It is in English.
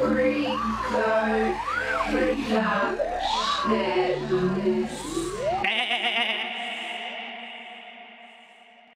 Rico Productions.